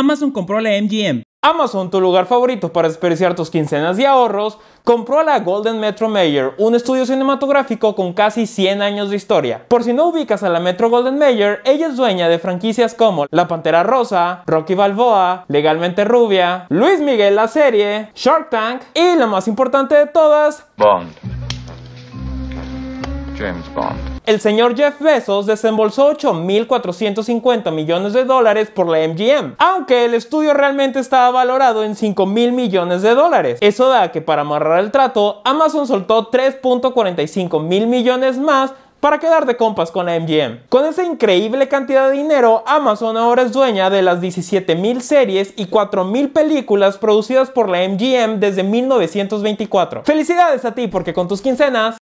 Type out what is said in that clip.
Amazon compró la MGM. Amazon, tu lugar favorito para desperdiciar tus quincenas y ahorros, compró a la Golden Metro Mayer, un estudio cinematográfico con casi 100 años de historia. Por si no ubicas a la Metro Golden Mayer, ella es dueña de franquicias como La Pantera Rosa, Rocky Balboa, Legalmente Rubia, Luis Miguel la serie, Shark Tank y la más importante de todas, Bond. James Bond. el señor Jeff Bezos desembolsó 8.450 millones de dólares por la MGM, aunque el estudio realmente estaba valorado en 5 mil millones de dólares. Eso da que para amarrar el trato, Amazon soltó 3.45 mil millones más para quedar de compas con la MGM. Con esa increíble cantidad de dinero, Amazon ahora es dueña de las 17.000 series y 4.000 películas producidas por la MGM desde 1924. Felicidades a ti porque con tus quincenas